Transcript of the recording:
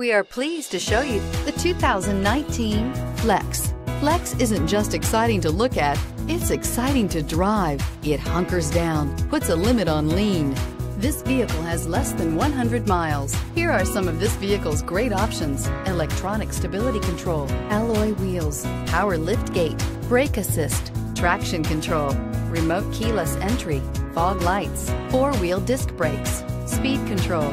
We are pleased to show you the 2019 Flex. Flex isn't just exciting to look at, it's exciting to drive. It hunkers down, puts a limit on lean. This vehicle has less than 100 miles. Here are some of this vehicle's great options. Electronic stability control, alloy wheels, power lift gate, brake assist, traction control, remote keyless entry, fog lights, four-wheel disc brakes, speed control,